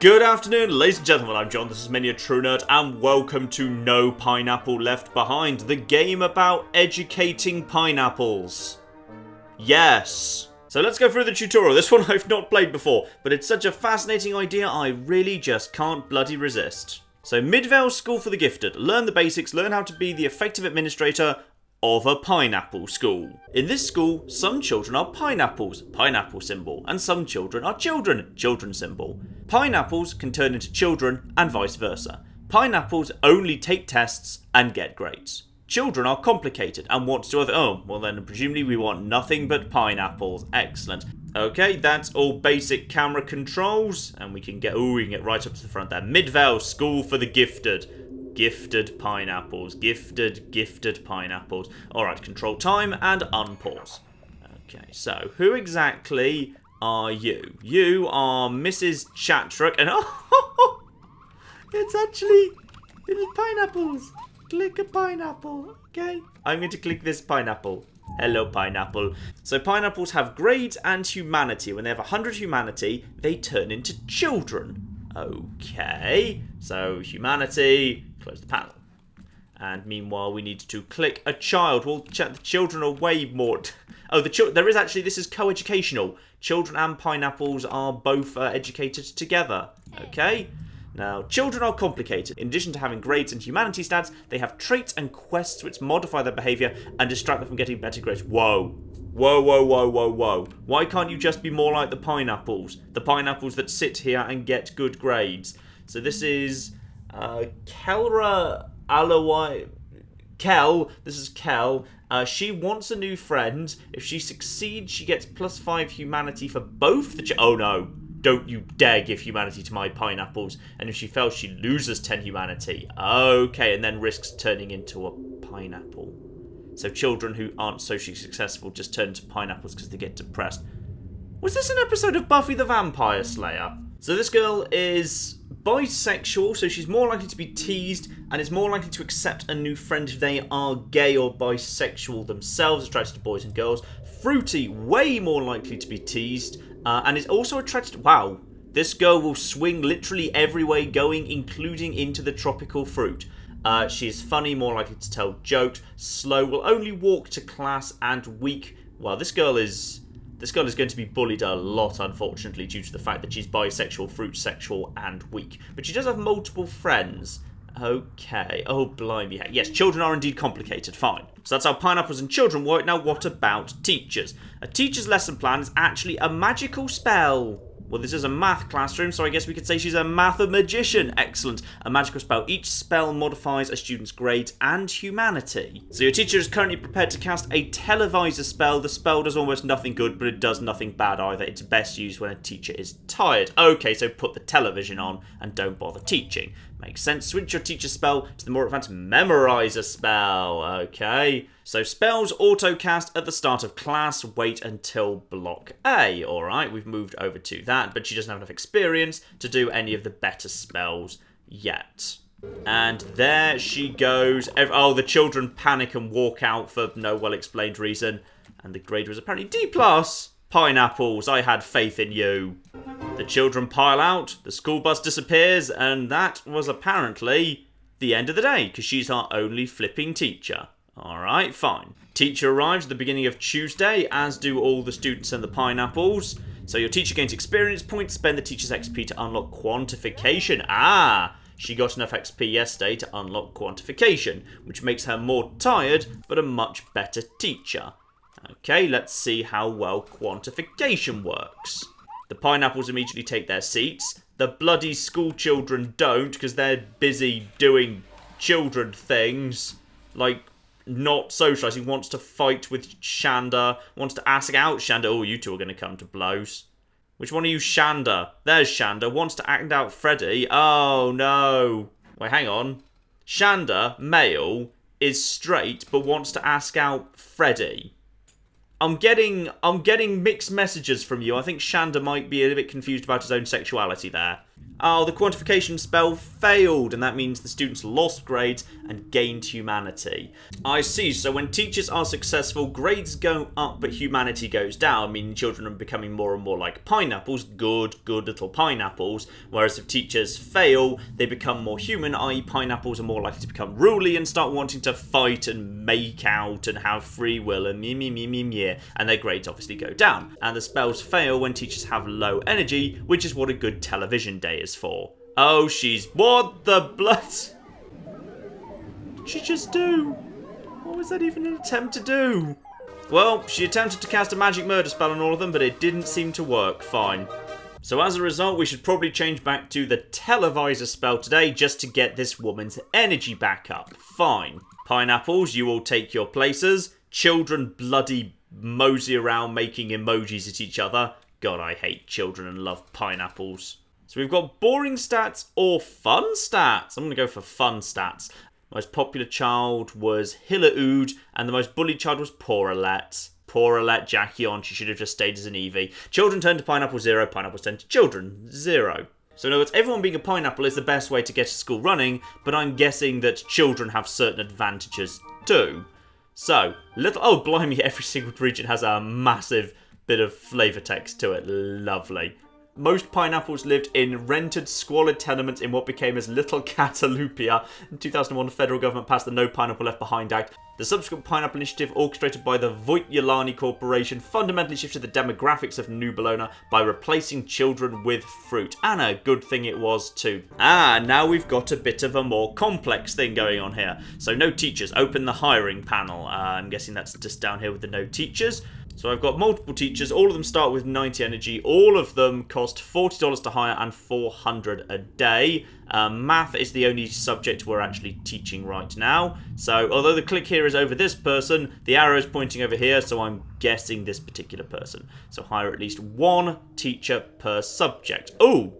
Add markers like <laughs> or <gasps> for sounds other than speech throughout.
Good afternoon, ladies and gentlemen. I'm John. This is Many a True Nerd, and welcome to No Pineapple Left Behind, the game about educating pineapples. Yes. So let's go through the tutorial. This <laughs> one I've not played before, but it's such a fascinating idea, I really just can't bloody resist. So, Midvale School for the Gifted. Learn the basics, learn how to be the effective administrator of a pineapple school. In this school, some children are pineapples, pineapple symbol, and some children are children, children symbol. Pineapples can turn into children and vice versa. Pineapples only take tests and get grades. Children are complicated and want to other. Oh, well then presumably we want nothing but pineapples. Excellent. Okay, that's all basic camera controls, and we can get. Oh, we can get right up to the front there. Midvale School for the Gifted gifted pineapples. Gifted, gifted pineapples. Alright, control time and unpause. Okay, so who exactly are you? You are Mrs. Chatrick and <laughs> oh, it's actually little pineapples. Click a pineapple, okay? I'm going to click this pineapple. Hello, pineapple. So pineapples have grades and humanity. When they have 100 humanity, they turn into children. Okay, so humanity, close the panel. And meanwhile, we need to click a child. Well, ch the children are way more... oh, the ch there is actually... This is co-educational. Children and pineapples are both uh, educated together. Okay? Now, children are complicated. In addition to having grades and humanity stats, they have traits and quests which modify their behaviour and distract them from getting better grades. Whoa. Whoa, whoa, whoa, whoa, whoa. Why can't you just be more like the pineapples? The pineapples that sit here and get good grades. So this is uh, Kelra Alawai. Kel, this is Kel. Uh, she wants a new friend. If she succeeds, she gets plus five humanity for both the. oh no! Don't you dare give humanity to my pineapples. And if she fails, she loses 10 humanity. Okay, and then risks turning into a pineapple. So children who aren't socially successful just turn into pineapples because they get depressed. Was this an episode of Buffy the Vampire Slayer? So this girl is bisexual, so she's more likely to be teased and is more likely to accept a new friend if they are gay or bisexual themselves, attracted to boys and girls. Fruity, way more likely to be teased, uh, and is also attracted. Wow, this girl will swing literally every way going, including into the tropical fruit. Uh, she is funny, more likely to tell jokes, slow, will only walk to class, and weak. Well, this girl is this girl is going to be bullied a lot, unfortunately, due to the fact that she's bisexual, fruit sexual, and weak. But she does have multiple friends. Okay. Oh, blimey. Yes, children are indeed complicated. Fine. So that's how pineapples and children work. Now, what about teachers? A teacher's lesson plan is actually a magical spell. Well, this is a math classroom, so I guess we could say she's a math magician. Excellent. A magical spell. Each spell modifies a student's grades and humanity. So your teacher is currently prepared to cast a televisor spell. The spell does almost nothing good, but it does nothing bad either. It's best used when a teacher is tired. Okay, so put the television on and don't bother teaching. Makes sense. Switch your teacher spell to the more advanced memorizer spell. Okay. So spells auto-cast at the start of class. Wait until block A. Alright, we've moved over to that. But she doesn't have enough experience to do any of the better spells yet. And there she goes. Oh, the children panic and walk out for no well-explained reason. And the grade was apparently D+. plus. Pineapples, I had faith in you. The children pile out, the school bus disappears, and that was apparently the end of the day, because she's our only flipping teacher. Alright, fine. Teacher arrives at the beginning of Tuesday, as do all the students and the pineapples. So your teacher gains experience points, spend the teacher's XP to unlock quantification. Ah! She got enough XP yesterday to unlock quantification, which makes her more tired, but a much better teacher. Okay, let's see how well quantification works. The pineapples immediately take their seats. The bloody school children don't because they're busy doing children things. Like, not socialising, wants to fight with Shanda, wants to ask out Shanda. Oh, you two are going to come to blows. Which one are you, Shanda? There's Shanda, wants to act out Freddy. Oh, no. Wait, hang on. Shanda, male, is straight but wants to ask out Freddy. I'm getting I'm getting mixed messages from you. I think Shanda might be a bit confused about his own sexuality there. Oh, the quantification spell failed, and that means the students lost grades and gained humanity. I see, so when teachers are successful, grades go up, but humanity goes down, meaning children are becoming more and more like pineapples, good, good little pineapples, whereas if teachers fail, they become more human, i.e. pineapples are more likely to become ruly and start wanting to fight and make out and have free will and me me me me me, and their grades obviously go down. And the spells fail when teachers have low energy, which is what a good television day is for. Oh, she's... What the blood? Did she just do? What was that even an attempt to do? Well, she attempted to cast a magic murder spell on all of them, but it didn't seem to work. Fine. So as a result, we should probably change back to the televisor spell today just to get this woman's energy back up. Fine. Pineapples, you all take your places. Children bloody mosey around making emojis at each other. God, I hate children and love pineapples. So we've got boring stats or fun stats. I'm going to go for fun stats. Most popular child was Hilaud, and the most bullied child was Poralette. Poralette, Jackie on, she should have just stayed as an Eevee. Children turn to Pineapple Zero, Pineapples turn to Children Zero. So in other words, everyone being a pineapple is the best way to get a school running, but I'm guessing that children have certain advantages too. So, little, oh blimey, <laughs> every single region has a massive bit of flavour text to it. Lovely. Most pineapples lived in rented, squalid tenements in what became as Little <laughs> Cantaloupia. In 2001, the federal government passed the No Pineapple Left Behind Act. The subsequent Pineapple Initiative, orchestrated by the Voit-Yalani Corporation, fundamentally shifted the demographics of New Bologna by replacing children with fruit. And a good thing it was, too. Ah, now we've got a bit of a more complex thing going on here. So, no teachers. Open the hiring panel. Uh, I'm guessing that's just down here with the no teachers. So I've got multiple teachers. All of them start with 90 energy. All of them cost $40 to hire and 400 a day. Um, math is the only subject we're actually teaching right now. So although the click here is over this person, the arrow is pointing over here, so I'm guessing this particular person. So hire at least one teacher per subject. Oh,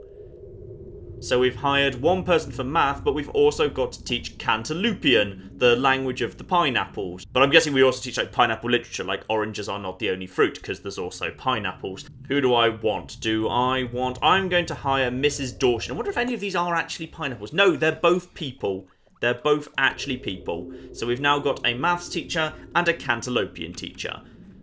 so we've hired one person for math, but we've also got to teach Cantaloupian, the language of the pineapples. But I'm guessing we also teach like pineapple literature, like oranges are not the only fruit, because there's also pineapples. Who do I want? Do I want... I'm going to hire Mrs. Dawson. I wonder if any of these are actually pineapples. No, they're both people. They're both actually people. So we've now got a maths teacher and a Cantaloupian teacher.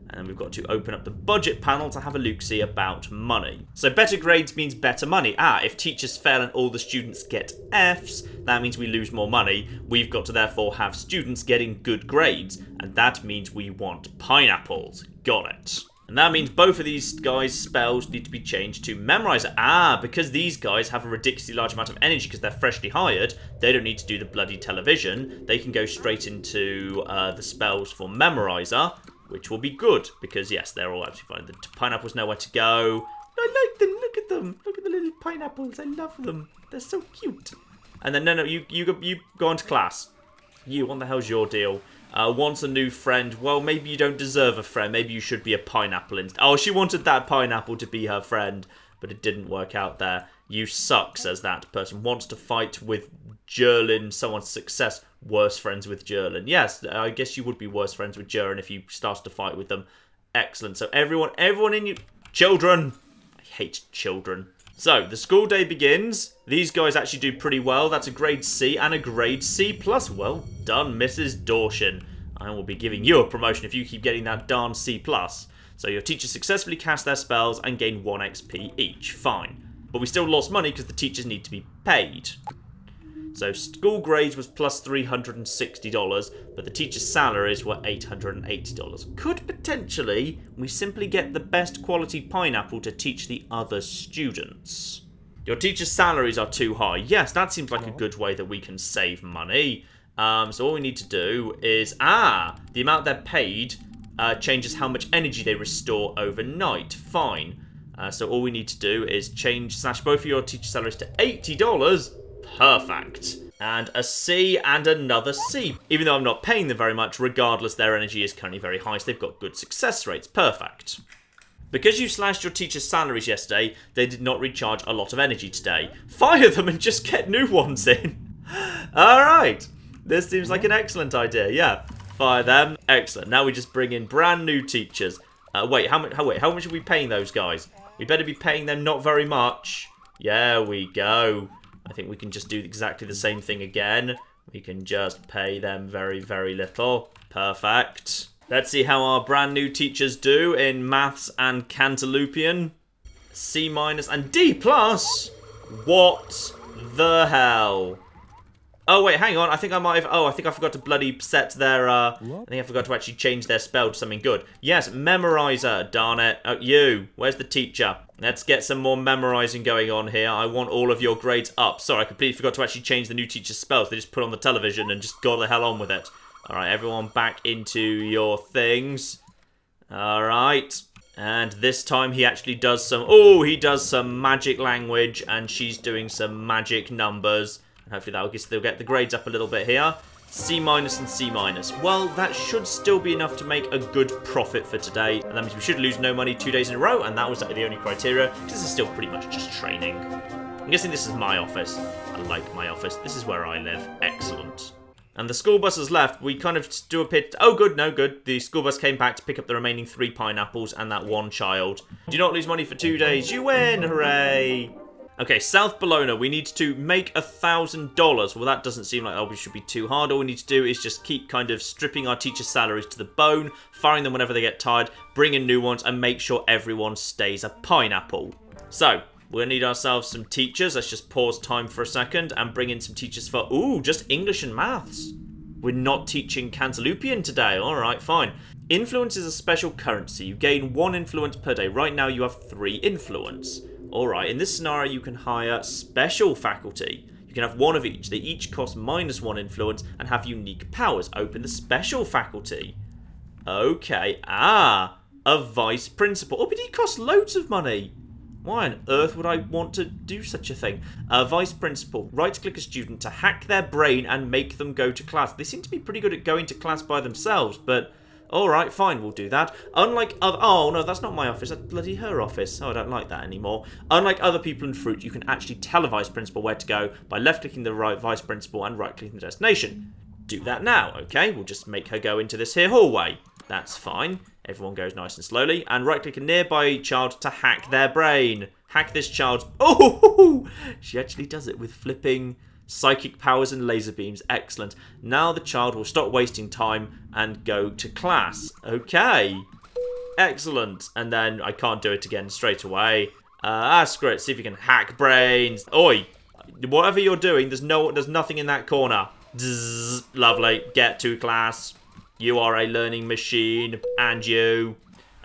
And then we've got to open up the budget panel to have a look see about money. So better grades means better money. Ah, if teachers fail and all the students get Fs, that means we lose more money. We've got to therefore have students getting good grades. And that means we want pineapples. Got it. And that means both of these guys' spells need to be changed to Memorizer. Ah, because these guys have a ridiculously large amount of energy because they're freshly hired, they don't need to do the bloody television. They can go straight into uh, the spells for Memorizer which will be good because yes, they're all absolutely fine. The pineapples know where to go. I like them. Look at them. Look at the little pineapples. I love them. They're so cute. And then no, no, you you go you go on to class. You, what the hell's your deal? Uh, wants a new friend. Well, maybe you don't deserve a friend. Maybe you should be a pineapple instead. Oh, she wanted that pineapple to be her friend, but it didn't work out there. You suck, says that person. Wants to fight with Jerlin, someone's success worse friends with Jerlin. Yes, I guess you would be worse friends with Jerlin if you started to fight with them. Excellent. So everyone, everyone in you, children. I hate children. So the school day begins. These guys actually do pretty well. That's a grade C and a grade C plus. Well done, Mrs. Dawson. I will be giving you a promotion if you keep getting that darn C plus. So your teachers successfully cast their spells and gain 1 XP each. Fine. But we still lost money because the teachers need to be paid. So school grades was plus $360, but the teacher's salaries were $880. Could potentially we simply get the best quality pineapple to teach the other students? Your teacher's salaries are too high. Yes, that seems like a good way that we can save money. Um, so all we need to do is, ah, the amount they're paid uh, changes how much energy they restore overnight. Fine. Uh, so all we need to do is change, slash both of your teacher salaries to $80 Perfect. And a C and another C. Even though I'm not paying them very much, regardless, their energy is currently very high, so they've got good success rates. Perfect. Because you slashed your teachers' salaries yesterday, they did not recharge a lot of energy today. Fire them and just get new ones in. <laughs> Alright. This seems like an excellent idea, yeah. Fire them. Excellent. Now we just bring in brand new teachers. Uh, wait, how much? How, wait, how much are we paying those guys? We better be paying them not very much. Yeah, we go. I think we can just do exactly the same thing again. We can just pay them very, very little. Perfect. Let's see how our brand new teachers do in maths and Cantaloupian. C minus and D plus. What the hell? Oh wait, hang on. I think I might have. Oh, I think I forgot to bloody set their. Uh, I think I forgot to actually change their spell to something good. Yes, memorizer. Darn it. Oh, you. Where's the teacher? Let's get some more memorizing going on here. I want all of your grades up. Sorry, I completely forgot to actually change the new teacher's spells. They just put on the television and just go the hell on with it. All right, everyone, back into your things. All right. And this time he actually does some... Oh, he does some magic language and she's doing some magic numbers. Hopefully that'll get, they'll get the grades up a little bit here. C minus and C minus. Well, that should still be enough to make a good profit for today. And that means we should lose no money two days in a row. And that was the only criteria. This is still pretty much just training. I'm guessing this is my office. I like my office. This is where I live. Excellent. And the school bus has left. We kind of do a pit. Oh, good, no, good. The school bus came back to pick up the remaining three pineapples and that one child. Do not lose money for two days. You win! Hooray! Okay, South Bologna, we need to make a thousand dollars. Well, that doesn't seem like oh, we should be too hard. All we need to do is just keep kind of stripping our teachers' salaries to the bone, firing them whenever they get tired, bring in new ones, and make sure everyone stays a pineapple. So, we're going to need ourselves some teachers. Let's just pause time for a second and bring in some teachers for, ooh, just English and maths. We're not teaching Cantaloupian today. All right, fine. Influence is a special currency. You gain one influence per day. Right now you have three influence. Alright, in this scenario you can hire special faculty. You can have one of each. They each cost minus one influence and have unique powers. Open the special faculty. Okay, ah, a vice principal. Oh, but he costs loads of money. Why on earth would I want to do such a thing? A vice principal. Right-click a student to hack their brain and make them go to class. They seem to be pretty good at going to class by themselves, but Alright, fine, we'll do that. Unlike other... Oh, no, that's not my office. That's bloody her office. Oh, I don't like that anymore. Unlike other people in Fruit, you can actually tell a Vice Principal where to go by left-clicking the right Vice Principal and right-clicking the destination. Do that now, okay? We'll just make her go into this here hallway. That's fine. Everyone goes nice and slowly. And right-click a nearby child to hack their brain. Hack this child's... Oh! <laughs> She actually does it with flipping psychic powers and laser beams. Excellent. Now the child will stop wasting time and go to class. Okay. Excellent. And then I can't do it again straight away. Uh, ah, screw it. See if you can hack brains. Oi. Whatever you're doing, there's no, there's nothing in that corner. Zzz, lovely. Get to class. You are a learning machine. And you.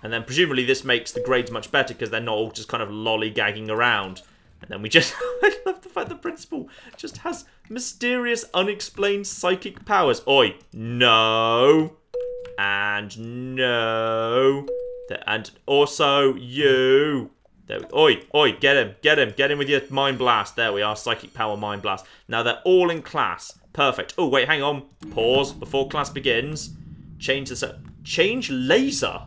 And then presumably this makes the grades much better because they're not all just kind of lollygagging around. And then we just... <laughs> I love the fact the principal just has mysterious, unexplained psychic powers. Oi, no. And no. And also you. There, oi, oi, get him, get him, get him with your mind blast. There we are, psychic power mind blast. Now they're all in class. Perfect. Oh, wait, hang on. Pause before class begins. Change the... set. Change laser.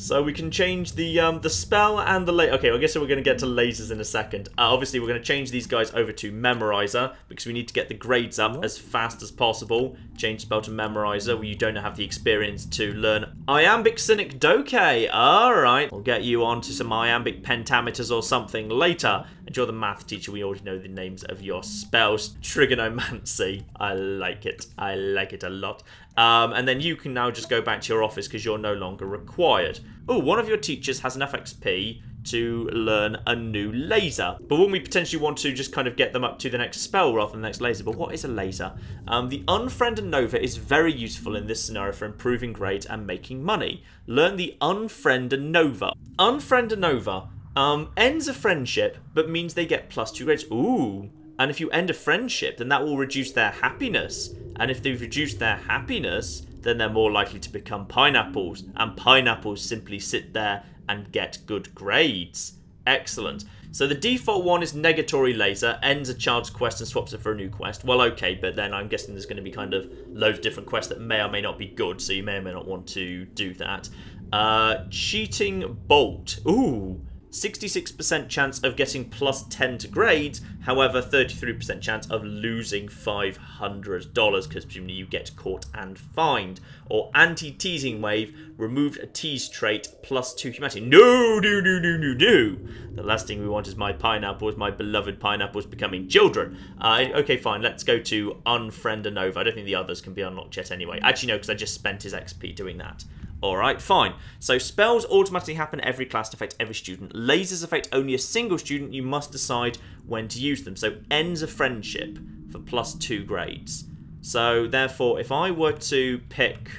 So we can change the um, the spell and the... Late. Okay, I guess we're going to get to lasers in a second. Uh, obviously, we're going to change these guys over to Memorizer because we need to get the grades up as fast as possible. Change spell to Memorizer where you don't have the experience to learn Iambic Synecdoche. Alright, we'll get you on to some Iambic Pentameters or something later. And you're the math teacher, we already know the names of your spells. Trigonomancy. I like it. I like it a lot. Um, and then you can now just go back to your office because you're no longer required. Oh, one of your teachers has enough XP to learn a new laser. But when we potentially want to just kind of get them up to the next spell rather than the next laser. But what is a laser? Um, the Unfriend a Nova is very useful in this scenario for improving grades and making money. Learn the Unfriend a Nova. Unfriend a Nova um, ends a friendship, but means they get plus two grades. Ooh. And if you end a friendship, then that will reduce their happiness. And if they've reduced their happiness, then they're more likely to become pineapples. And pineapples simply sit there and get good grades. Excellent. So the default one is Negatory Laser, ends a child's quest and swaps it for a new quest. Well, okay, but then I'm guessing there's going to be kind of loads of different quests that may or may not be good, so you may or may not want to do that. Uh, cheating Bolt. Ooh, 66% chance of getting plus 10 to grades, however, 33% chance of losing $500 because presumably you get caught and fined. Or anti teasing wave, removed a tease trait plus 2 humanity. No, no, no, no, no, no. The last thing we want is my pineapples, my beloved pineapples becoming children. Uh, okay, fine, let's go to unfriend a Nova. I don't think the others can be unlocked yet anyway. Actually, no, because I just spent his XP doing that. Alright, fine. So spells automatically happen every class to affect every student. Lasers affect only a single student. You must decide when to use them. So ends a friendship for plus two grades. So therefore, if I were to pick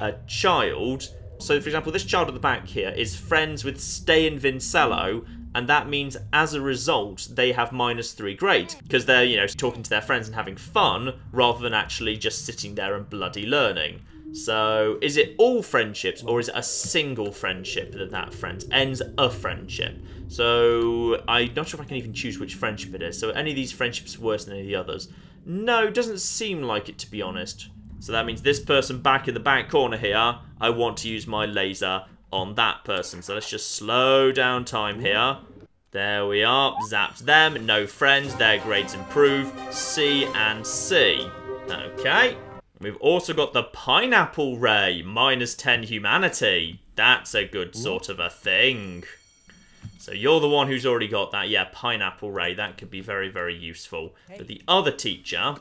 a child... So for example, this child at the back here is friends with Stay and Vincello, and that means as a result they have minus three grades because they're you know talking to their friends and having fun rather than actually just sitting there and bloody learning so, is it all friendships or is it a single friendship that that friend ends a friendship? So, I'm not sure if I can even choose which friendship it is. So, any of these friendships worse than any of the others? No, it doesn't seem like it to be honest. So that means this person back in the back corner here, I want to use my laser on that person. So let's just slow down time here. There we are. Zapped them. No friends. Their grades improve. C and C. Okay. We've also got the Pineapple Ray, minus 10 humanity. That's a good sort of a thing. So you're the one who's already got that. Yeah, Pineapple Ray, that could be very, very useful. But the other teacher,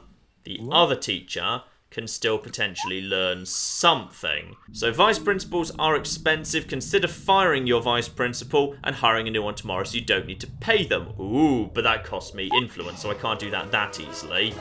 the other teacher can still potentially learn something. So vice principals are expensive. Consider firing your vice principal and hiring a new one tomorrow so you don't need to pay them. Ooh, but that costs me influence, so I can't do that that easily.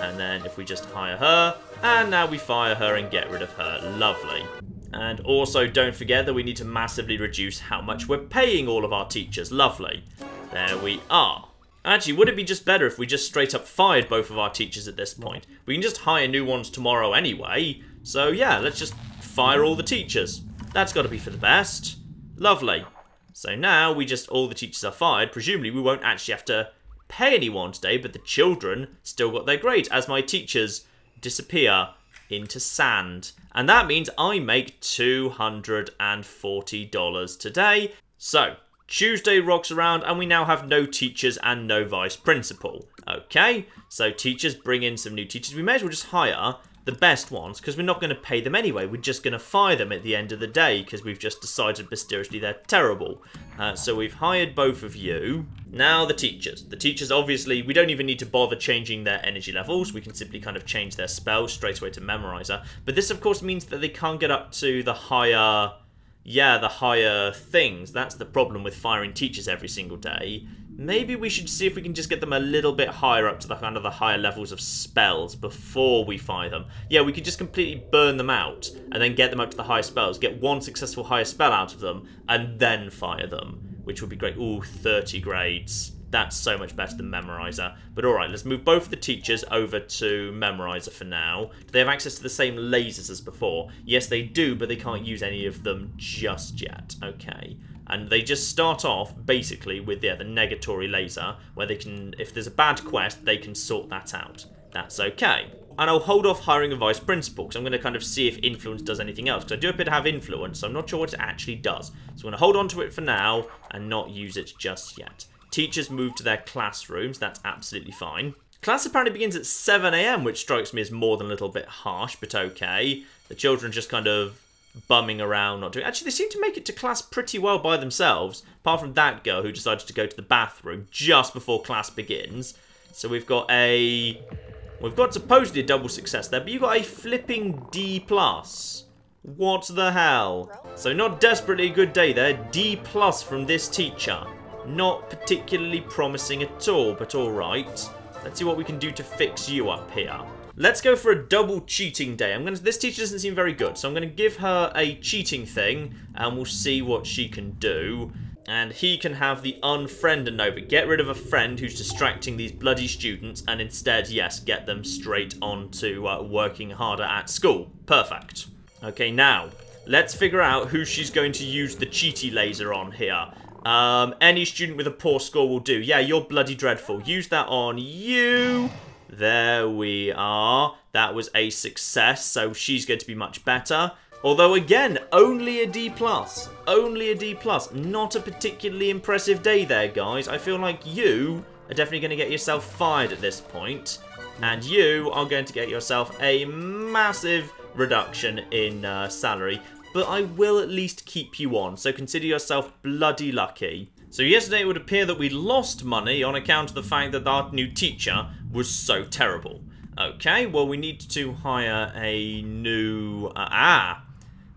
And then if we just hire her, and now we fire her and get rid of her. Lovely. And also, don't forget that we need to massively reduce how much we're paying all of our teachers. Lovely. There we are. Actually, would it be just better if we just straight up fired both of our teachers at this point? We can just hire new ones tomorrow anyway. So yeah, let's just fire all the teachers. That's got to be for the best. Lovely. So now we just, all the teachers are fired. Presumably we won't actually have to pay anyone today, but the children still got their grades as my teachers disappear into sand. And that means I make $240 today. So, Tuesday rocks around and we now have no teachers and no vice principal. Okay, so teachers bring in some new teachers. We may as well just hire the best ones because we're not going to pay them anyway. We're just going to fire them at the end of the day because we've just decided mysteriously they're terrible. Uh, so we've hired both of you. Now the teachers. The teachers obviously, we don't even need to bother changing their energy levels. We can simply kind of change their spells straight away to Memorizer. But this of course means that they can't get up to the higher yeah, the higher things. That's the problem with firing teachers every single day. Maybe we should see if we can just get them a little bit higher up to the kind of the higher levels of spells before we fire them. Yeah, we could just completely burn them out and then get them up to the higher spells, get one successful higher spell out of them, and then fire them, which would be great. Ooh, 30 grades. That's so much better than Memorizer. But alright, let's move both of the teachers over to Memorizer for now. Do they have access to the same lasers as before? Yes, they do, but they can't use any of them just yet. Okay and they just start off basically with yeah, the negatory laser where they can if there's a bad quest they can sort that out. That's okay. And I'll hold off hiring a vice principal because I'm going to kind of see if influence does anything else because I do appear to have influence so I'm not sure what it actually does. So I'm going to hold on to it for now and not use it just yet. Teachers move to their classrooms. That's absolutely fine. Class apparently begins at 7am, which strikes me as more than a little bit harsh, but okay. The children just kind of bumming around, not doing. Actually, they seem to make it to class pretty well by themselves, apart from that girl who decided to go to the bathroom just before class begins. So we've got a, we've got supposedly a double success there, but you've got a flipping D plus. What the hell? So not desperately a good day there. D plus from this teacher. Not particularly promising at all, but all right. Let's see what we can do to fix you up here. Let's go for a double cheating day. I'm gonna. This teacher doesn't seem very good, so I'm to give her a cheating thing, and we'll see what she can do. And he can have the unfriend and Nova. Get rid of a friend who's distracting these bloody students, and instead, yes, get them straight on to uh, working harder at school. Perfect. Okay, now, let's figure out who she's going to use the cheaty laser on here. Um, any student with a poor score will do. Yeah, you're bloody dreadful. Use that on you. There we are. That was a success, so she's going to be much better. Although again, only a D plus. Only a D plus. Not a particularly impressive day there, guys. I feel like you are definitely going to get yourself fired at this point, and you are going to get yourself a massive reduction in uh, salary, but I will at least keep you on, so consider yourself bloody lucky. So yesterday it would appear that we lost money on account of the fact that our new teacher was so terrible. Okay, well we need to hire a new... Uh, ah!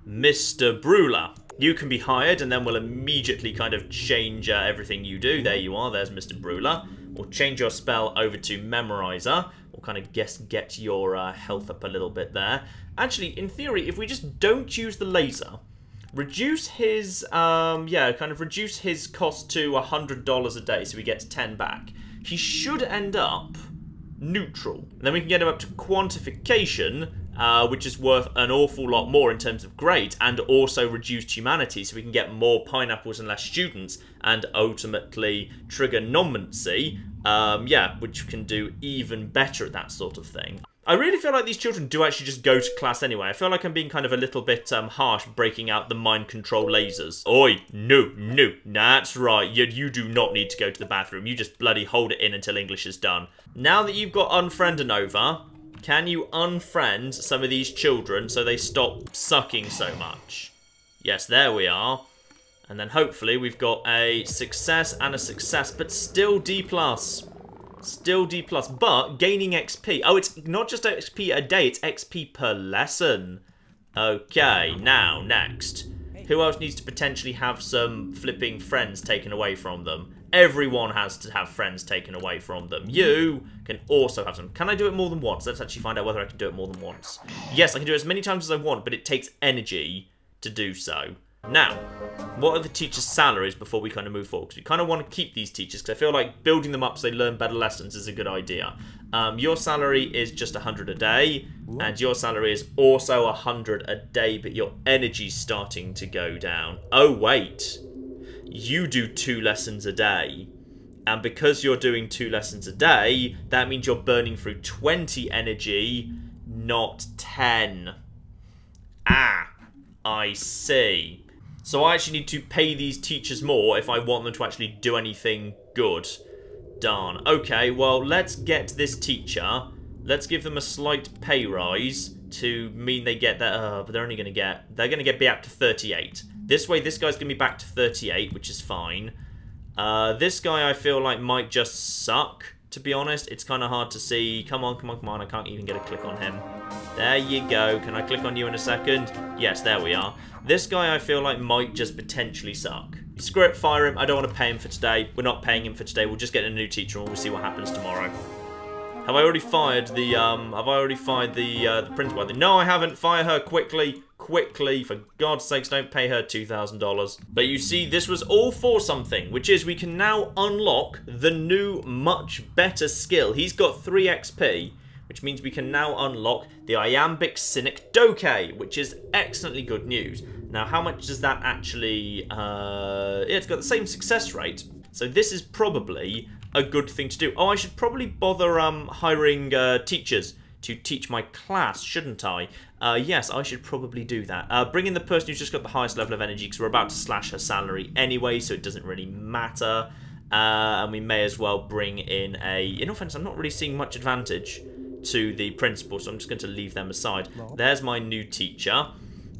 Mr. Bruler. You can be hired and then we'll immediately kind of change uh, everything you do. There you are, there's Mr. Bruler. We'll change your spell over to Memorizer. We'll kind of guess get your uh, health up a little bit there. Actually, in theory, if we just don't use the laser, reduce his, um, yeah, kind of reduce his cost to $100 a day so he gets 10 back, he should end up neutral. And then we can get him up to quantification, uh, which is worth an awful lot more in terms of grade, and also reduced humanity, so we can get more pineapples and less students, and ultimately trigonomancy, um, yeah, which can do even better at that sort of thing. I really feel like these children do actually just go to class anyway. I feel like I'm being kind of a little bit um, harsh breaking out the mind control lasers. Oi, no, no, that's right. You, you do not need to go to the bathroom. You just bloody hold it in until English is done. Now that you've got unfriend over, can you unfriend some of these children so they stop sucking so much? Yes, there we are. And then hopefully we've got a success and a success, but still D+. plus. Still D+, plus, but gaining XP. Oh, it's not just XP a day, it's XP per lesson. Okay, now, next. Who else needs to potentially have some flipping friends taken away from them? Everyone has to have friends taken away from them. You can also have some. Can I do it more than once? Let's actually find out whether I can do it more than once. Yes, I can do it as many times as I want, but it takes energy to do so. Now, what are the teachers' salaries before we kind of move forward? Because we kind of want to keep these teachers because I feel like building them up so they learn better lessons is a good idea. Um, your salary is just 100 a day, and your salary is also 100 a day, but your energy's starting to go down. Oh, wait you do two lessons a day. And because you're doing two lessons a day, that means you're burning through 20 energy, not 10. Ah, I see. So I actually need to pay these teachers more if I want them to actually do anything good. Darn. Okay, well, let's get this teacher. Let's give them a slight pay rise to mean they get that. Uh, but they're only going to get. They're going to get be up to 38. This way, this guy's going to be back to 38, which is fine. Uh, this guy, I feel like, might just suck, to be honest. It's kind of hard to see. Come on, come on, come on. I can't even get a click on him. There you go. Can I click on you in a second? Yes, there we are. This guy, I feel like, might just potentially suck. Screw it, fire him. I don't want to pay him for today. We're not paying him for today. We'll just get a new teacher and we'll see what happens tomorrow. Have I already fired the, um, have I already fired the, uh, the principal? No, I haven't. Fire her quickly quickly. For God's sakes, don't pay her $2,000. But you see, this was all for something, which is we can now unlock the new, much better skill. He's got 3 XP, which means we can now unlock the Iambic Synecdoche, which is excellently good news. Now, how much does that actually... Uh, yeah, it's got the same success rate, so this is probably a good thing to do. Oh, I should probably bother um, hiring uh, teachers to teach my class, shouldn't I? Uh, yes, I should probably do that. Uh, bring in the person who's just got the highest level of energy because we're about to slash her salary anyway, so it doesn't really matter. Uh, and we may as well bring in a... In offense, I'm not really seeing much advantage to the principal, so I'm just going to leave them aside. There's my new teacher.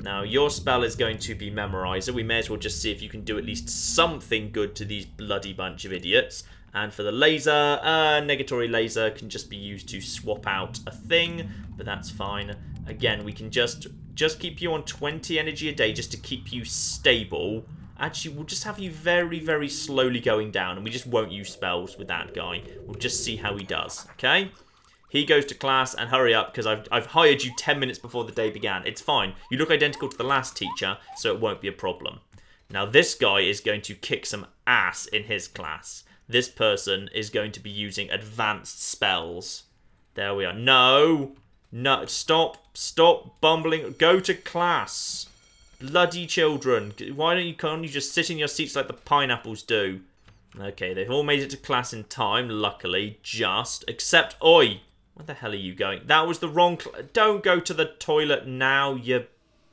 Now, your spell is going to be Memorizer. We may as well just see if you can do at least something good to these bloody bunch of idiots. And for the laser, uh, Negatory laser can just be used to swap out a thing, but that's fine. Again, we can just just keep you on 20 energy a day just to keep you stable. Actually, we'll just have you very, very slowly going down, and we just won't use spells with that guy. We'll just see how he does, okay? He goes to class, and hurry up, because I've, I've hired you 10 minutes before the day began. It's fine. You look identical to the last teacher, so it won't be a problem. Now, this guy is going to kick some ass in his class this person is going to be using advanced spells. There we are. No! No, stop, stop bumbling. Go to class. Bloody children. Why don't you, can't you just sit in your seats like the pineapples do? Okay, they've all made it to class in time, luckily. Just. Except, oi! Where the hell are you going? That was the wrong... Don't go to the toilet now, you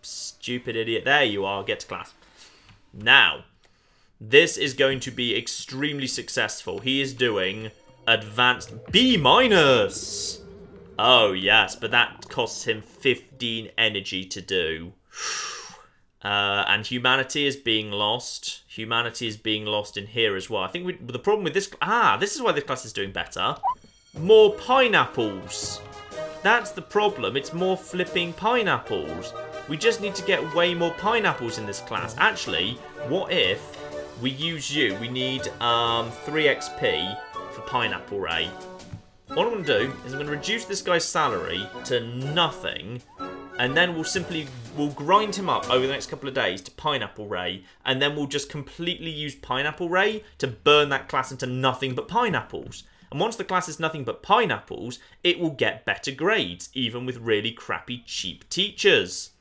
stupid idiot. There you are. Get to class. Now, this is going to be extremely successful. He is doing advanced B minus. Oh, yes, but that costs him 15 energy to do. <sighs> Uh, and humanity is being lost. Humanity is being lost in here as well. I think we, the problem with this... Ah, this is why this class is doing better. More pineapples. That's the problem. It's more flipping pineapples. We just need to get way more pineapples in this class. Actually, what if we use you? We need um, 3 XP for Pineapple Ray. What I'm going to do is I'm going to reduce this guy's salary to nothing and then we'll simply we'll grind him up over the next couple of days to Pineapple Ray, and then we'll just completely use Pineapple Ray to burn that class into nothing but pineapples. And once the class is nothing but pineapples, it will get better grades, even with really crappy cheap teachers.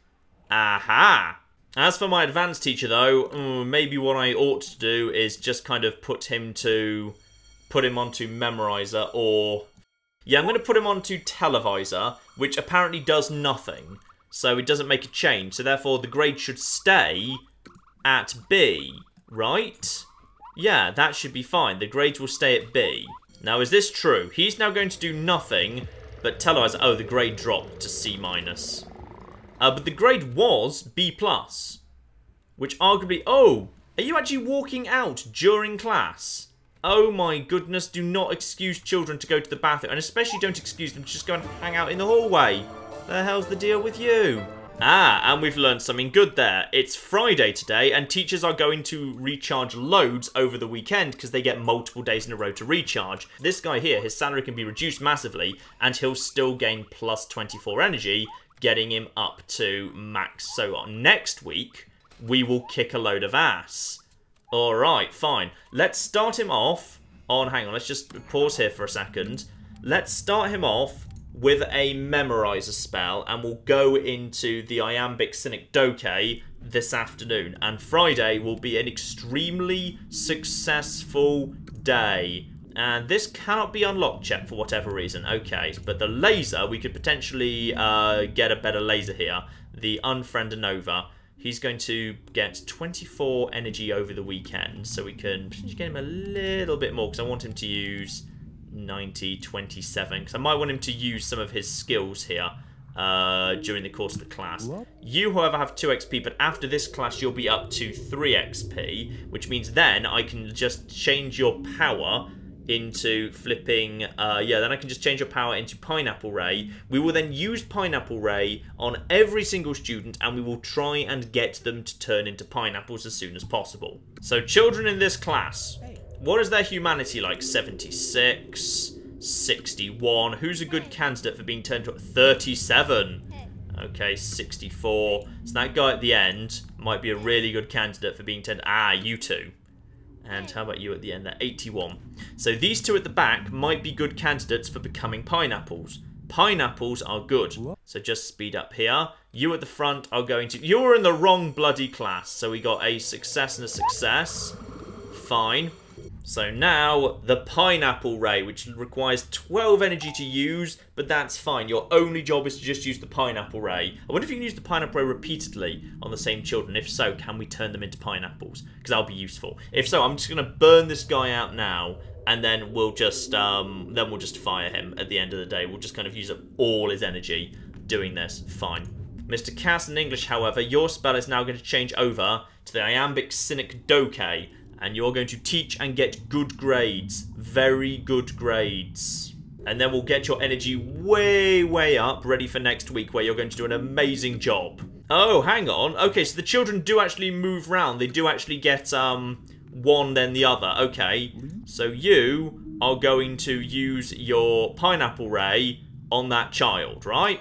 Aha! As for my advanced teacher though, mm, maybe what I ought to do is just kind of put him to put him onto memorizer or yeah, I'm going to put him onto televisor, which apparently does nothing. So it doesn't make a change. So therefore the grade should stay at B, right? Yeah, that should be fine. The grades will stay at B. Now, is this true? He's now going to do nothing but tell us, Oh, the grade dropped to C minus. Uh, but the grade was B plus, which arguably. Oh, are you actually walking out during class? Oh my goodness, do not excuse children to go to the bathroom. And especially don't excuse them to just go and hang out in the hallway. The hell's the deal with you? Ah, and we've learned something good there. It's Friday today, and teachers are going to recharge loads over the weekend because they get multiple days in a row to recharge. This guy here, his salary can be reduced massively, and he'll still gain plus 24 energy, getting him up to max. So on next week, we will kick a load of ass. Alright, fine. Let's start him off on... Hang on, let's just pause here for a second. Let's start him off with a Memorizer spell, and we'll go into the Iambic Synecdoche this afternoon. And Friday will be an extremely successful day. And this cannot be unlocked yet for whatever reason. Okay, but the laser, we could potentially uh, get a better laser here. The Unfriend Nova. He's going to get 24 energy over the weekend, so we can get him a little bit more, because I want him to use 90, 27, because I might want him to use some of his skills here uh, during the course of the class. You, however, have 2 XP, but after this class, you'll be up to 3 XP, which means then I can just change your power into flipping, uh, yeah, then I can just change your power into Pineapple Ray. We will then use Pineapple Ray on every single student and we will try and get them to turn into pineapples as soon as possible. So children in this class, what is their humanity like? 76, 61. Who's a good candidate for being turned to 37? Okay, 64. So that guy at the end might be a really good candidate for being turned... Ah, you two. And how about you at the end there? 81. So these two at the back might be good candidates for becoming pineapples. Pineapples are good. So just speed up here. You at the front are going to... You're in the wrong bloody class. So we got a success and a success. Fine. So now, the Pineapple Ray, which requires 12 energy to use, but that's fine. Your only job is to just use the Pineapple Ray. I wonder if you can use the Pineapple Ray repeatedly on the same children. If so, can we turn them into pineapples? Because that'll be useful. If so, I'm just going to burn this guy out now, and then we'll just um, then we'll just fire him at the end of the day. We'll just kind of use up all his energy doing this. Fine. Mr. Cass in English, however, your spell is now going to change over to the Iambic Synecdoche, and you're going to teach and get good grades. Very good grades. And then we'll get your energy way, way up, ready for next week, where you're going to do an amazing job. Oh, hang on. Okay, so the children do actually move round. They do actually get um one, then the other. Okay, so you are going to use your pineapple ray on that child, right?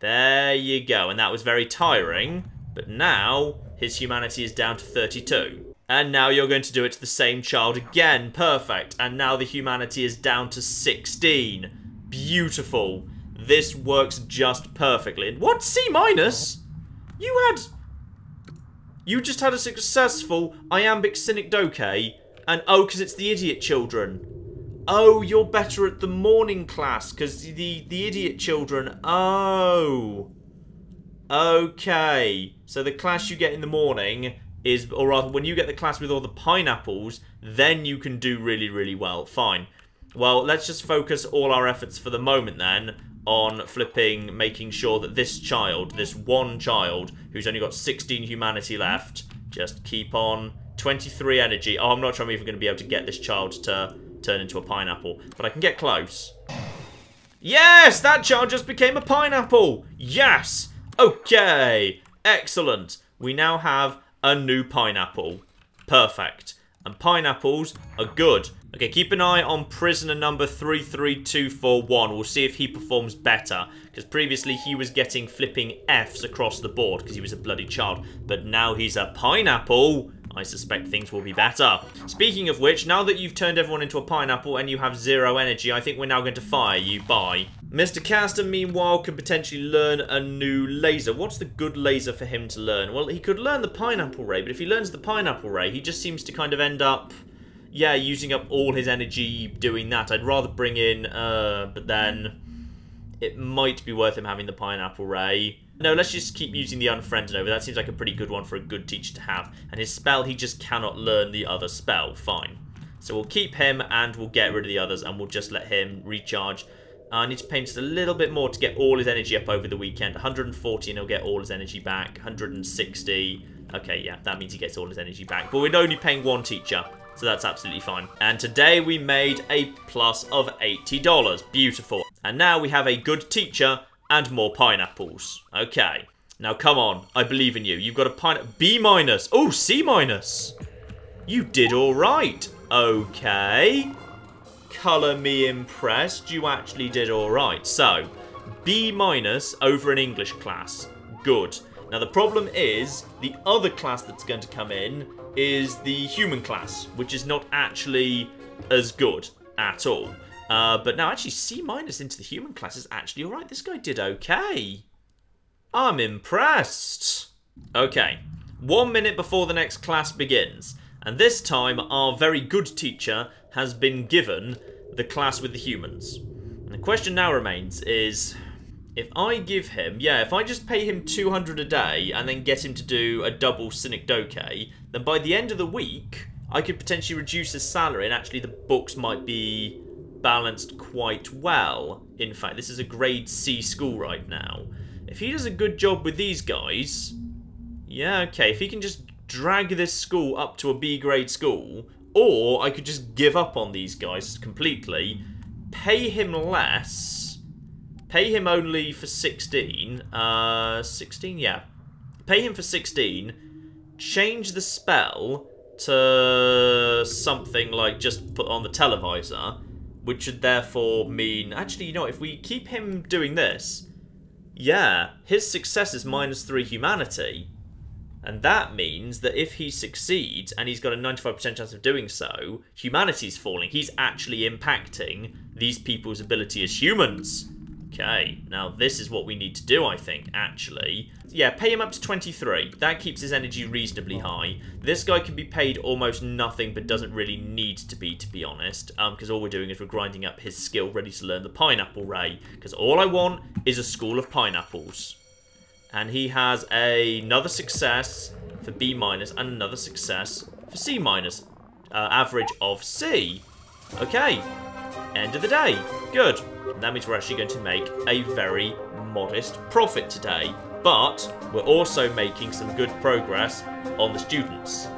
There you go. And that was very tiring. But now, his humanity is down to 32. And now you're going to do it to the same child again. Perfect. And now the humanity is down to 16. Beautiful. This works just perfectly. What? C minus? You had... You just had a successful iambic synecdoche. And oh, because it's the idiot children. Oh, you're better at the morning class because the, the idiot children... Oh... Okay. So the class you get in the morning is, or rather, when you get the class with all the pineapples, then you can do really, really well. Fine. Well, let's just focus all our efforts for the moment then on flipping, making sure that this child, this one child, who's only got 16 humanity left, just keep on 23 energy. Oh, I'm not sure I'm even going to be able to get this child to turn into a pineapple, but I can get close. Yes, that child just became a pineapple. Yes. Okay. Excellent. We now have a new pineapple. Perfect. And pineapples are good. Okay, keep an eye on prisoner number 33241. We'll see if he performs better. Because previously he was getting flipping Fs across the board because he was a bloody child. But now he's a pineapple. I suspect things will be better. Speaking of which, now that you've turned everyone into a pineapple and you have zero energy, I think we're now going to fire you. Bye. Mr. Castor, meanwhile, can potentially learn a new laser. What's the good laser for him to learn? Well, he could learn the pineapple ray, but if he learns the pineapple ray, he just seems to kind of end up yeah, using up all his energy doing that. I'd rather bring in, uh, but then it might be worth him having the Pineapple Ray. No, let's just keep using the Unfriended over. That seems like a pretty good one for a good teacher to have. And his spell, he just cannot learn the other spell. Fine. So we'll keep him and we'll get rid of the others and we'll just let him recharge. Uh, I need to him just a little bit more to get all his energy up over the weekend. 140 and he'll get all his energy back. 160. Okay, yeah, that means he gets all his energy back. But we're only paying one teacher. So that's absolutely fine. And today we made a plus of $80. Beautiful. And now we have a good teacher and more pineapples. Okay. Now come on. I believe in you. You've got a pine B minus. Oh, C minus. You did all right. Okay. Colour me impressed. You actually did all right. So, B minus over an English class. Good. Now the problem is, the other class that's going to come in is the human class, which is not actually as good at all. Uh, but now actually C minus into the human class is actually alright. This guy did okay. I'm impressed. Okay, one minute before the next class begins. And this time our very good teacher has been given the class with the humans. And the question now remains is, if I give him, yeah, if I just pay him 200 a day and then get him to do a double Synecdoche, then by the end of the week, I could potentially reduce his salary and actually the books might be balanced quite well. In fact, this is a grade C school right now. If he does a good job with these guys, yeah, okay, if he can just drag this school up to a B grade school, or I could just give up on these guys completely, pay him less, Pay him only for 16. Uh, 16? Yeah. Pay him for 16. Change the spell to something like just put on the televisor, which should therefore mean... Actually, you know, if we keep him doing this, yeah, his success is minus 3 humanity. And that means that if he succeeds, and he's got a 95% chance of doing so, humanity's falling. He's actually impacting these people's ability as humans. Okay, now this is what we need to do, I think, actually. Yeah, pay him up to 23. That keeps his energy reasonably high. This guy can be paid almost nothing, but doesn't really need to be, to be honest. Because um, all we're doing is we're grinding up his skill ready to learn the Pineapple Ray. Because all I want is a school of pineapples. And he has a, another success for B minus and another success for C minus. Uh, average of C. Okay, end of the day. Good. That means we're actually going to make a very modest profit today. But we're also making some good progress on the students.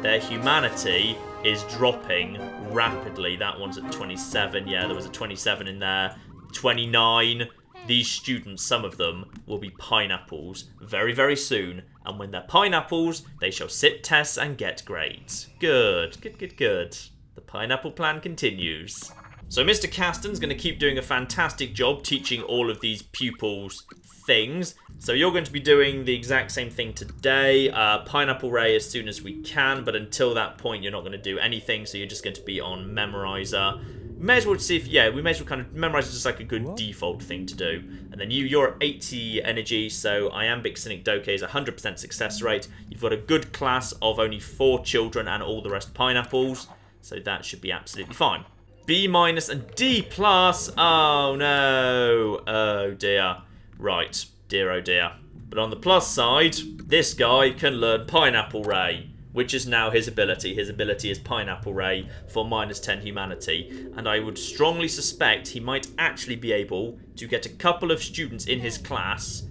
Their humanity is dropping rapidly. That one's at 27. Yeah, there was a 27 in there. 29. These students, some of them, will be pineapples very, very soon. And when they're pineapples, they shall sit tests and get grades. Good, good, good, good. The pineapple plan continues. So Mr. Caston's going to keep doing a fantastic job teaching all of these pupils things. So you're going to be doing the exact same thing today. Uh, Pineapple Ray as soon as we can, but until that point you're not going to do anything, so you're just going to be on Memorizer. may as well see if, yeah, we may as well kind of, Memorize is just like a good what? default thing to do. And then you, you're at 80 energy, so Iambic Synecdoche is 100% success rate. You've got a good class of only four children and all the rest pineapples, so that should be absolutely fine. B minus and D plus. Oh no. Oh dear. Right. Dear oh dear. But on the plus side, this guy can learn Pineapple Ray, which is now his ability. His ability is Pineapple Ray for minus 10 humanity. And I would strongly suspect he might actually be able to get a couple of students in his class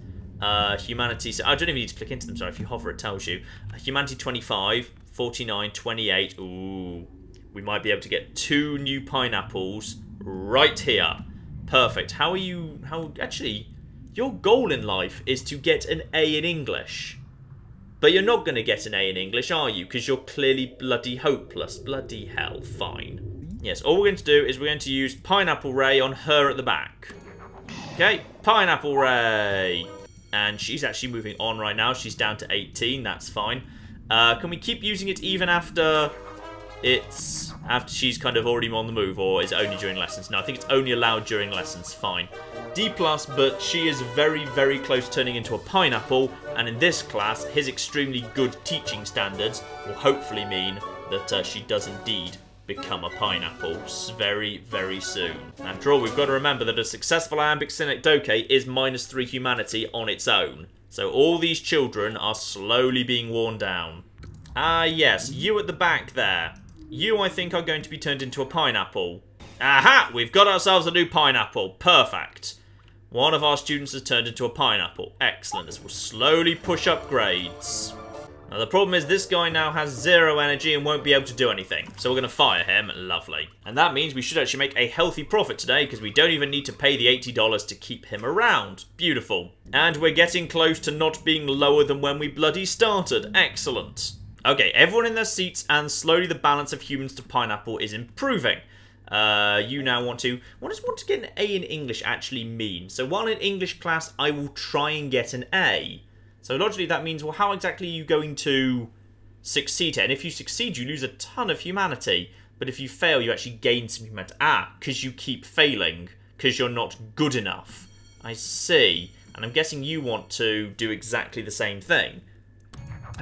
uh, humanity, so I don't even need to click into them, sorry, if you hover it tells you. Uh, humanity 25, 49, 28, ooh. We might be able to get two new pineapples right here. Perfect. How are you, how, actually, your goal in life is to get an A in English. But you're not going to get an A in English, are you? Because you're clearly bloody hopeless. Bloody hell, fine. Yes, all we're going to do is we're going to use Pineapple Ray on her at the back. Okay, Pineapple Ray and she's actually moving on right now. She's down to 18, that's fine. Uh, can we keep using it even after it's after she's kind of already on the move, or is it only during lessons? No, I think it's only allowed during lessons, fine. D+, plus, but she is very, very close turning into a pineapple, and in this class, his extremely good teaching standards will hopefully mean that uh, she does indeed become a pineapple very, very soon. After all, we've got to remember that a successful Iambic Synecdoche is minus 3 humanity on its own. So all these children are slowly being worn down. Ah, yes, you at the back there. You, I think, are going to be turned into a pineapple. Aha! We've got ourselves a new pineapple. Perfect. One of our students has turned into a pineapple. Excellent. This will slowly push up grades. Now the problem is this guy now has zero energy and won't be able to do anything. So we're going to fire him. Lovely. And that means we should actually make a healthy profit today because we don't even need to pay the $80 to keep him around. Beautiful. And we're getting close to not being lower than when we bloody started. Excellent. Okay, everyone in their seats and slowly the balance of humans to pineapple is improving. Uh, you now want to... What does want to get an A in English actually mean? So while in English class, I will try and get an A. So logically that means, well, how exactly are you going to succeed here? And if you succeed, you lose a ton of humanity. But if you fail, you actually gain some humanity. Ah, because you keep failing, because you're not good enough. I see. And I'm guessing you want to do exactly the same thing.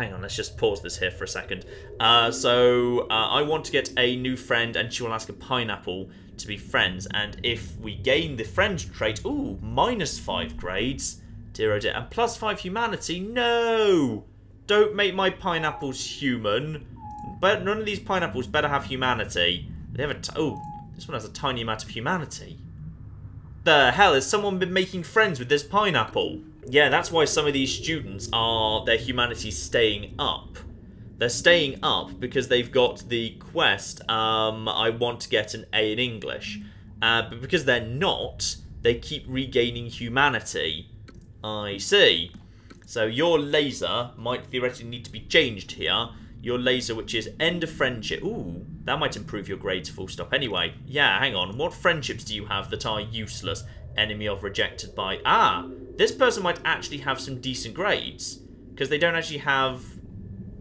Hang on, let's just pause this here for a second. Uh, so, uh, I want to get a new friend, and she will ask a pineapple to be friends. And if we gain the friend trait, ooh, minus five grades, Dear oh dear. And plus five humanity? No! Don't make my pineapples human. But none of these pineapples better have humanity. They have a... oh, this one has a tiny amount of humanity. The hell, has someone been making friends with this pineapple? Yeah, that's why some of these students are... their humanity staying up. They're staying up because they've got the quest, um, I want to get an A in English. Uh, but because they're not, they keep regaining humanity. I see. So your laser might theoretically need to be changed here. Your laser, which is end of friendship. Ooh, that might improve your grades full stop. Anyway, yeah, hang on. What friendships do you have that are useless? Enemy of rejected by... Ah, this person might actually have some decent grades. Because they don't actually have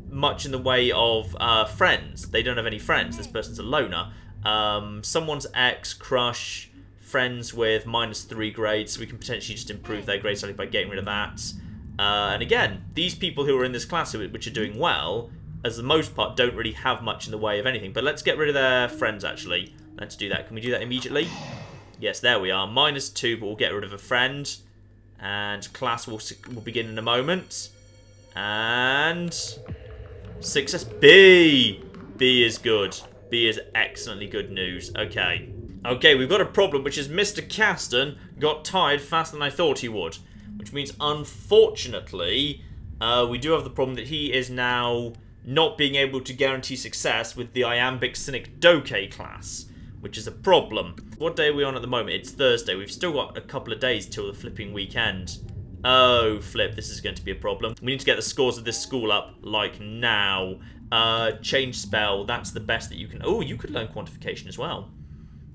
much in the way of uh, friends. They don't have any friends. This person's a loner. Um, someone's ex, crush, friends with minus three grades, so we can potentially just improve their grades slightly by getting rid of that. Uh, and again, these people who are in this class, which are doing well, as the most part, don't really have much in the way of anything. But let's get rid of their friends, actually. Let's do that. Can we do that immediately? Yes, there we are. Minus two, but we'll get rid of a friend. And class will, will begin in a moment. And... Success. B! B is good. B is excellently good news. Okay. Okay, we've got a problem, which is Mr. Caston got tired faster than I thought he would. Which means, unfortunately, uh, we do have the problem that he is now not being able to guarantee success with the Iambic Synecdoche class, which is a problem. What day are we on at the moment? It's Thursday. We've still got a couple of days till the flipping weekend. Oh, flip, this is going to be a problem. We need to get the scores of this school up, like, now. Uh, change spell, that's the best that you can... Oh, you could learn quantification as well.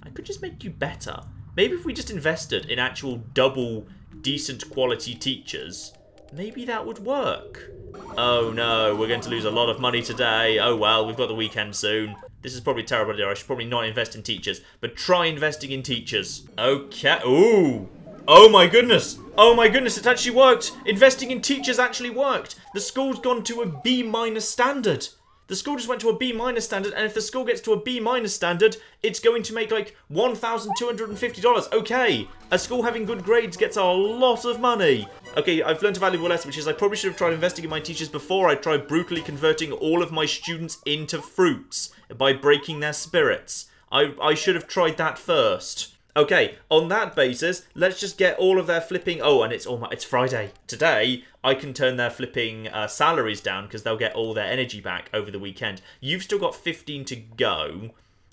I could just make you better. Maybe if we just invested in actual double decent quality teachers, maybe that would work. Oh no, we're going to lose a lot of money today. Oh well, we've got the weekend soon. This is probably terrible idea. I should probably not invest in teachers, but try investing in teachers. Okay. Ooh. Oh my goodness. Oh my goodness, it actually worked. Investing in teachers actually worked. The school's gone to a B minus standard. The school just went to a B minus standard, and if the school gets to a B minus standard, it's going to make like $1,250. Okay, a school having good grades gets a lot of money. Okay, I've learned a valuable lesson, which is I probably should have tried investing in my teachers before I tried brutally converting all of my students into fruits by breaking their spirits. I, I should have tried that first. Okay, on that basis, let's just get all of their flipping... Oh, and it's almost, it's Friday. Today, I can turn their flipping uh, salaries down because they'll get all their energy back over the weekend. You've still got 15 to go.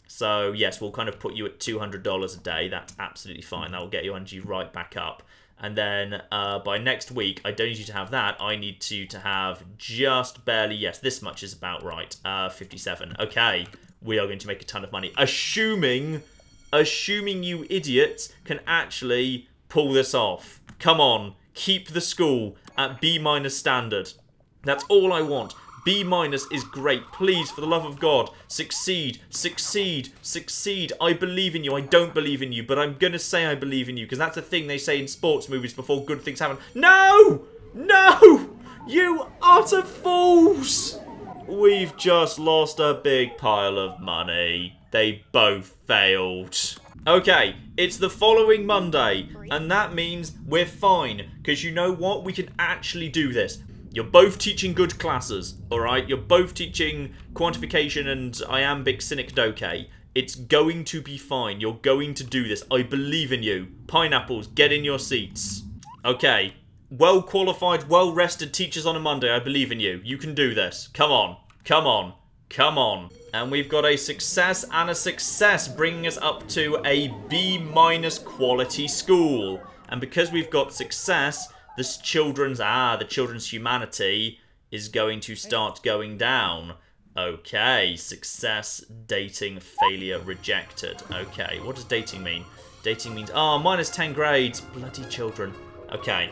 So, yes, we'll kind of put you at $200 a day. That's absolutely fine. That will get your energy right back up. And then uh, by next week, I don't need you to have that. I need you to have just barely, yes, this much is about right. Uh, 57. Okay, we are going to make a ton of money. Assuming assuming you idiots can actually pull this off. Come on, keep the school at B minus standard. That's all I want. B minus is great. Please, for the love of God, succeed, succeed, succeed. I believe in you. I don't believe in you, but I'm going to say I believe in you because that's a thing they say in sports movies before good things happen. No! No! You utter fools! We've just lost a big pile of money. They both failed. Okay, it's the following Monday, and that means we're fine, because you know what? We can actually do this. You're both teaching good classes, alright? You're both teaching quantification and iambic synecdoche. It's going to be fine. You're going to do this. I believe in you. Pineapples, get in your seats. Okay. Well qualified, well rested teachers on a Monday. I believe in you. You can do this. Come on. Come on. Come on. And we've got a success and a success, bringing us up to a B minus quality school. And because we've got success, this children's, ah, the children's humanity is going to start going down. Okay, success, dating, failure, rejected. Okay, what does dating mean? Dating means, oh, minus 10 grades. Bloody children. Okay,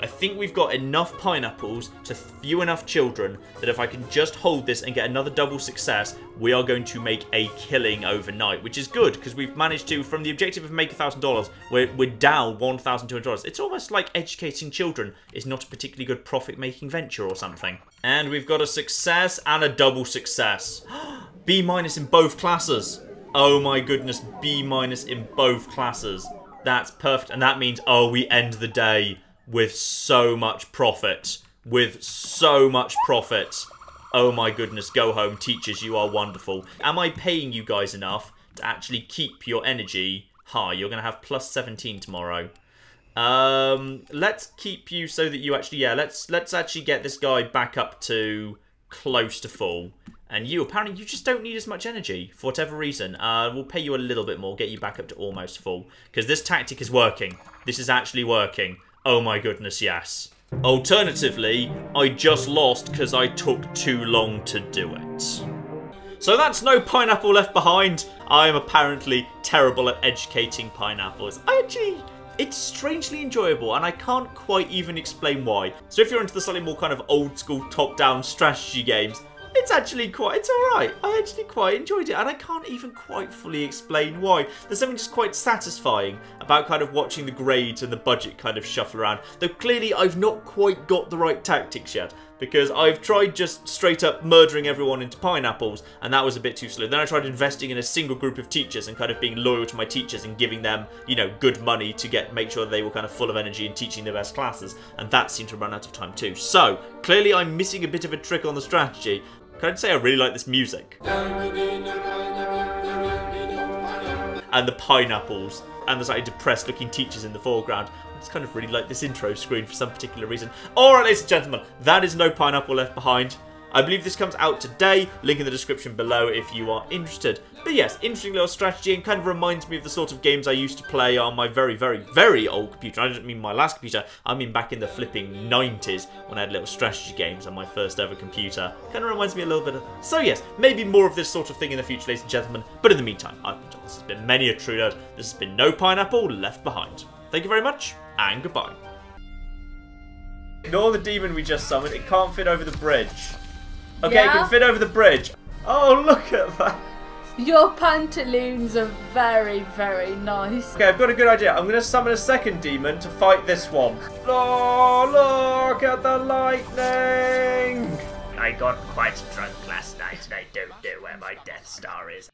I think we've got enough pineapples to few enough children that if I can just hold this and get another double success, we are going to make a killing overnight, which is good because we've managed to, from the objective of make $1,000, we're, we're down $1,200. It's almost like educating children is not a particularly good profit-making venture or something. And we've got a success and a double success. <gasps> B minus in both classes. Oh my goodness, B minus in both classes. That's perfect. And that means, oh, we end the day with so much profit. With so much profit. Oh my goodness, go home, teachers, you are wonderful. Am I paying you guys enough to actually keep your energy high? You're going to have plus 17 tomorrow. Um, let's keep you so that you actually, yeah, let's let's actually get this guy back up to close to full. And you, apparently, you just don't need as much energy for whatever reason. Uh, we'll pay you a little bit more, get you back up to almost full. Because this tactic is working. This is actually working. Oh my goodness, yes. Alternatively, I just lost because I took too long to do it. So that's no pineapple left behind. I am apparently terrible at educating pineapples. I actually, it's strangely enjoyable and I can't quite even explain why. So if you're into the slightly more kind of old school top-down strategy games, it's actually quite, it's alright. I actually quite enjoyed it and I can't even quite fully explain why. There's something just quite satisfying about kind of watching the grades and the budget kind of shuffle around. Though clearly I've not quite got the right tactics yet because I've tried just straight up murdering everyone into pineapples and that was a bit too slow. Then I tried investing in a single group of teachers and kind of being loyal to my teachers and giving them, you know, good money to get make sure they were kind of full of energy and teaching the best classes and that seemed to run out of time too. So, clearly I'm missing a bit of a trick on the strategy can I just say I really like this music? And the pineapples and the slightly depressed looking teachers in the foreground. I just kind of really like this intro screen for some particular reason. Alright ladies and gentlemen, that is No Pineapple Left Behind. I believe this comes out today. Link in the description below if you are interested. But yes, interesting little strategy and kind of reminds me of the sort of games I used to play on my very, very, very old computer. I don't mean my last computer. I mean back in the flipping 90s when I had little strategy games on my first ever computer. Kind of reminds me a little bit of that. So yes, maybe more of this sort of thing in the future, ladies and gentlemen. But in the meantime, I've been. This has been many a true nerd. This has been No Pineapple Left Behind. Thank you very much, and goodbye. Ignore the demon we just summoned. It can't fit over the bridge. Okay, yeah? can fit over the bridge. Oh, look at that. Your pantaloons are very, very nice. Okay, I've got a good idea. I'm going to summon a second demon to fight this one. Oh, look at the lightning. I got quite drunk last night and I don't know where my Death Star is.